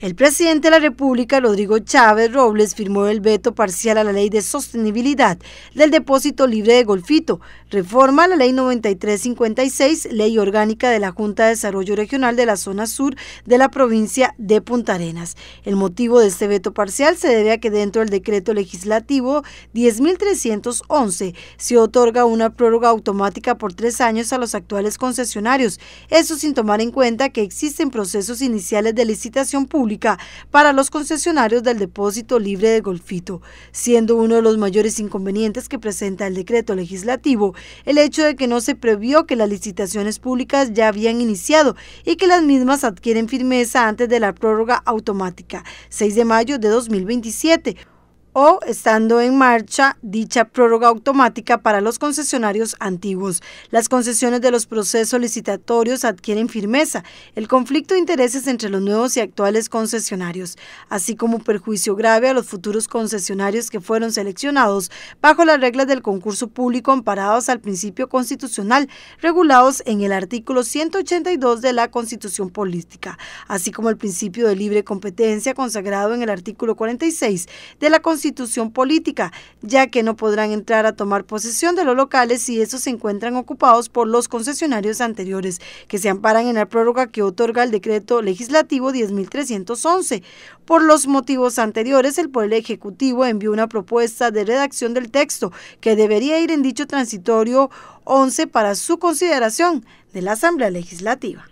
El presidente de la República, Rodrigo Chávez Robles, firmó el veto parcial a la Ley de Sostenibilidad del Depósito Libre de Golfito, reforma la Ley 9356, Ley Orgánica de la Junta de Desarrollo Regional de la Zona Sur de la provincia de Punta Arenas. El motivo de este veto parcial se debe a que dentro del decreto legislativo 10.311 se otorga una prórroga automática por tres años a los actuales concesionarios, eso sin tomar en cuenta que existen procesos iniciales de licitación para los concesionarios del depósito libre de Golfito, siendo uno de los mayores inconvenientes que presenta el decreto legislativo el hecho de que no se previó que las licitaciones públicas ya habían iniciado y que las mismas adquieren firmeza antes de la prórroga automática, 6 de mayo de 2027 o estando en marcha dicha prórroga automática para los concesionarios antiguos. Las concesiones de los procesos licitatorios adquieren firmeza, el conflicto de intereses entre los nuevos y actuales concesionarios, así como perjuicio grave a los futuros concesionarios que fueron seleccionados bajo las reglas del concurso público amparados al principio constitucional regulados en el artículo 182 de la Constitución Política, así como el principio de libre competencia consagrado en el artículo 46 de la Constitución constitución política, ya que no podrán entrar a tomar posesión de los locales si estos se encuentran ocupados por los concesionarios anteriores, que se amparan en la prórroga que otorga el decreto legislativo 10.311. Por los motivos anteriores, el Poder Ejecutivo envió una propuesta de redacción del texto que debería ir en dicho transitorio 11 para su consideración de la Asamblea Legislativa.